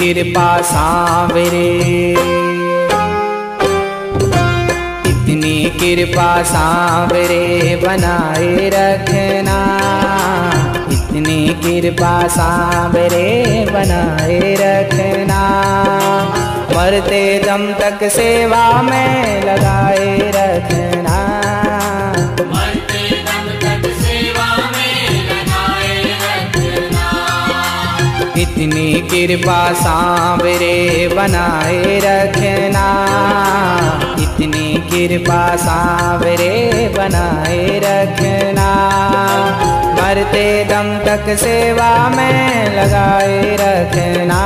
कृपा सांवरे। इतनी कृपा सांवरे बनाए रखना। इतनी कृपा सांवरे बनाए रखना। मरते दम तक सेवा में लगाए कृपा सांवरे बनाए रखना। इतनी कृपा सांवरे बनाए रखना। मरते दम तक सेवा में लगाए रखना।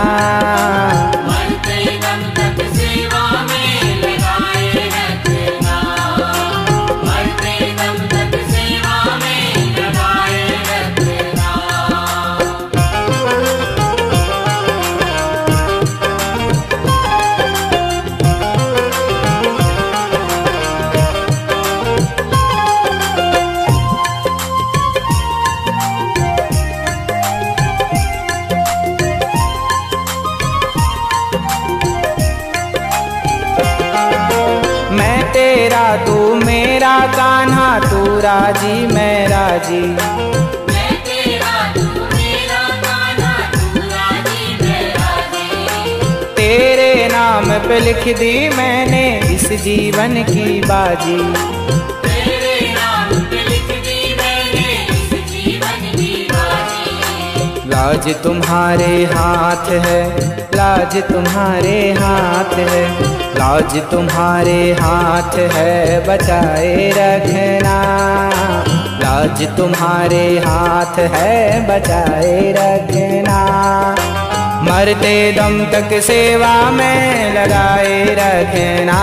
तेरा तू मेरा कान्हा, तू राज़ी, मैं राज़ी। मैं तेरा मेरा कान्हा राज़ी मैं राज़ी तेरे नाम पे लिख दी मैंने इस जीवन की बाजी तेरे नाम पे लिख दी मैंने इस जीवन की बाजी। लाज तुम्हारे हाथ है, लाज तुम्हारे हाथ है। लाज तुम्हारे हाथ है, बचाए रखना। लाज तुम्हारे हाथ है, बचाए रखना। मरते दम तक सेवा में लगाए रखना।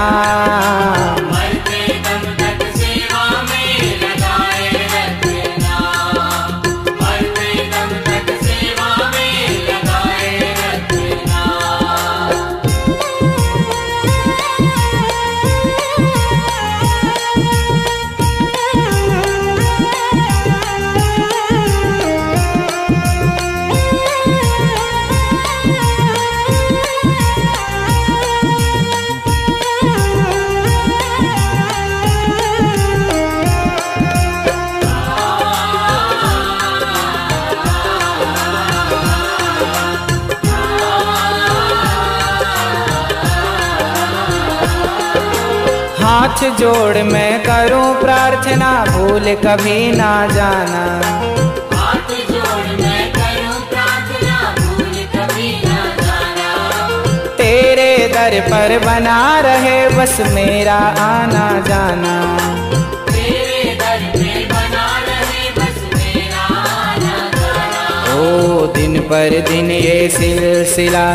हाथ जोड़ मैं करूँ प्रार्थना भूल कभी ना जाना। हाथ जोड़ मैं करूँ प्रार्थना भूल कभी न जाना। तेरे दर पर बना रहे बस मेरा आना जाना। ओ दिन पर दिन ये सिलसिला,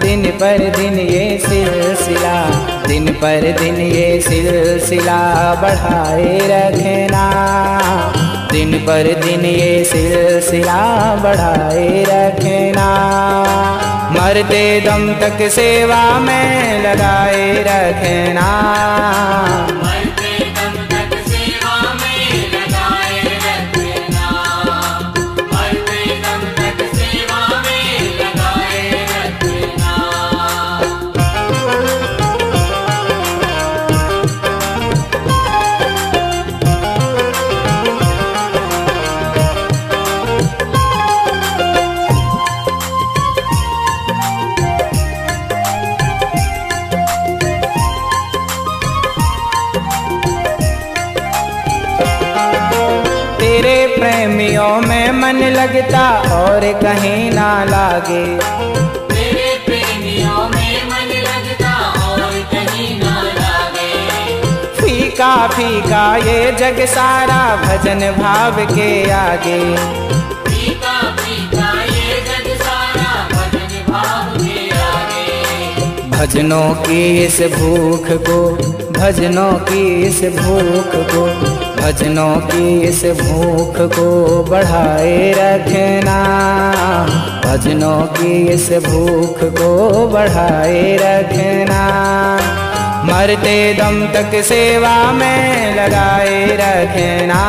दिन पर दिन ये सिलसिला, दिन पर दिन ये सिलसिला बढ़ाए रखना। दिन पर दिन ये सिलसिला बढ़ाए रखना। मरते दम तक सेवा में लगाए रखना। मन लगता और कहीं ना लागे। तेरे प्रेमियों में मन लगता और कहीं ना लागे। फीका फीका ये जग सारा भजन भाव के आगे। पीता पीता ये जग सारा भजन भाव के आगे। भजनों की इस भूख को भजनों की इस भूख को भजनों की इस भूख को बढ़ाए रखना। भजनों की इस भूख को बढ़ाए रखना। मरते दम तक सेवा में लगाए रखना।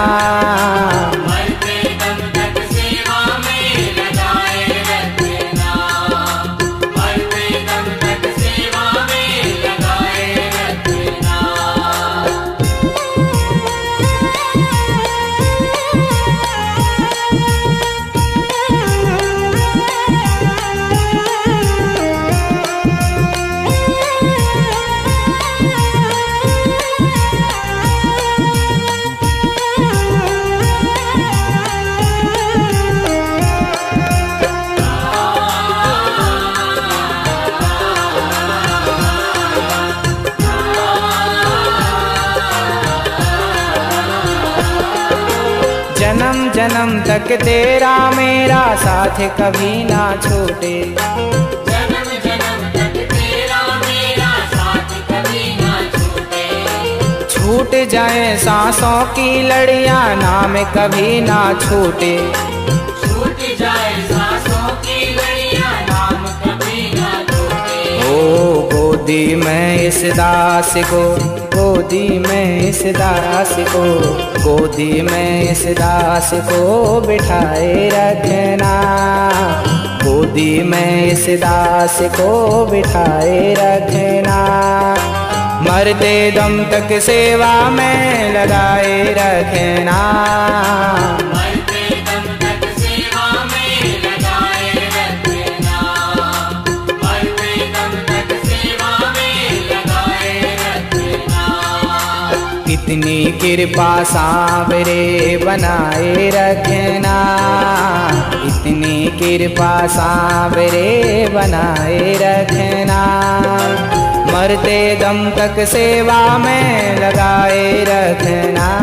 जन्म तक तेरा मेरा साथ कभी ना छूटे। जन्म जन्म तक तेरा मेरा साथ कभी ना छूटे। छूट जाए सांसों की लड़ियाँ नाम कभी ना छूटे। छूट जाए सांसों की लड़ियाँ नाम कभी ना छूटे। ओ गोदी में इस दास को गोदी में इस दास को, गोदी में इस दास को बिठाए रखना। गोदी में इस दास को बिठाए रखना। मरते दम तक सेवा में लगाए रखना। कृपा सांवरे बनाए रखना। इतनी कृपा सांवरे बनाए रखना। मरते दम तक सेवा में लगाए रखना।